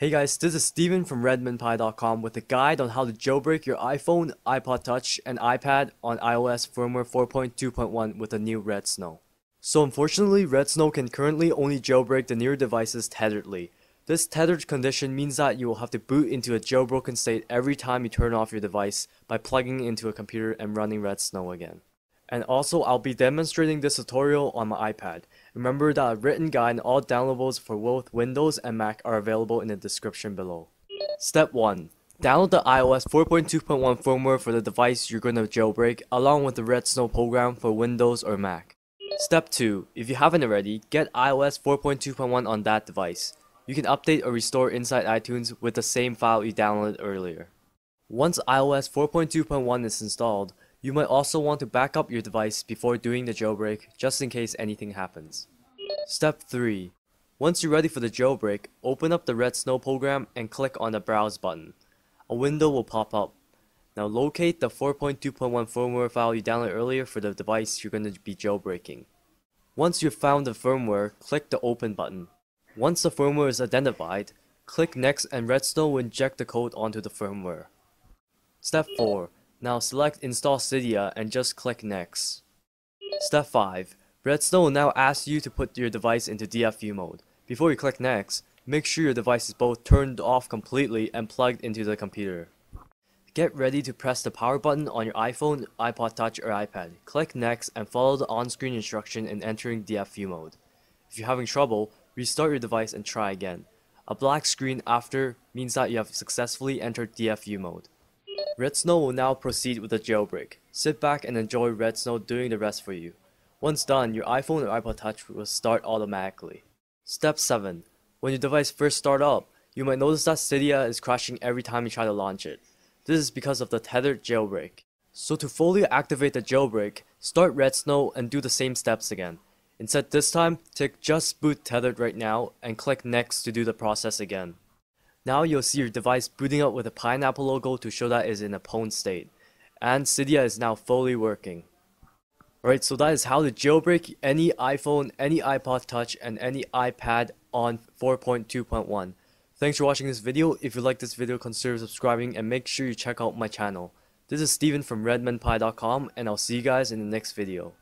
Hey guys, this is Steven from RedmondPie.com with a guide on how to jailbreak your iPhone, iPod Touch, and iPad on iOS firmware 4.2.1 with the new Redsn0w. So unfortunately, Redsn0w can currently only jailbreak the newer devices tetheredly. This tethered condition means that you will have to boot into a jailbroken state every time you turn off your device by plugging into a computer and running Redsn0w again. And also, I'll be demonstrating this tutorial on my iPad. Remember that a written guide and all downloadables for both Windows and Mac are available in the description below. Step 1. Download the iOS 4.2.1 firmware for the device you're going to jailbreak along with the Redsn0w program for Windows or Mac. Step 2. If you haven't already, get iOS 4.2.1 on that device. You can update or restore inside iTunes with the same file you downloaded earlier. Once iOS 4.2.1 is installed, you might also want to back up your device before doing the jailbreak just in case anything happens. Step 3. Once you're ready for the jailbreak, open up the Redsn0w program and click on the Browse button. A window will pop up. Now locate the 4.2.1 firmware file you downloaded earlier for the device you're going to be jailbreaking. Once you've found the firmware, click the Open button. Once the firmware is identified, click Next and Redsn0w will inject the code onto the firmware. Step 4. Now select Install Cydia and just click Next. Step 5. Redsn0w will now ask you to put your device into DFU mode. Before you click Next, make sure your device is both turned off completely and plugged into the computer. Get ready to press the power button on your iPhone, iPod Touch or iPad. Click Next and follow the on-screen instruction in entering DFU mode. If you're having trouble, restart your device and try again. A black screen after means that you have successfully entered DFU mode. Redsn0w will now proceed with the jailbreak. Sit back and enjoy Redsn0w doing the rest for you. Once done, your iPhone or iPod Touch will start automatically. Step 7. When your device first start up, you might notice that Cydia is crashing every time you try to launch it. This is because of the tethered jailbreak. So to fully activate the jailbreak, start Redsn0w and do the same steps again. Instead this time, tick just boot tethered right now and click next to do the process again. Now you'll see your device booting up with a pineapple logo to show that it is in a pwned state. And Cydia is now fully working. Alright, so that is how to jailbreak any iPhone, any iPod Touch, and any iPad on 4.2.1. Thanks for watching this video. If you like this video, consider subscribing and make sure you check out my channel. This is Steven from RedmondPie.com and I'll see you guys in the next video.